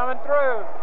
coming through.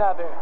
Just